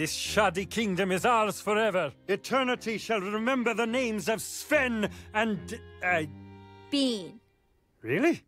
This shoddy kingdom is ours forever. Eternity shall remember the names of Sven and... Uh, Bean. really?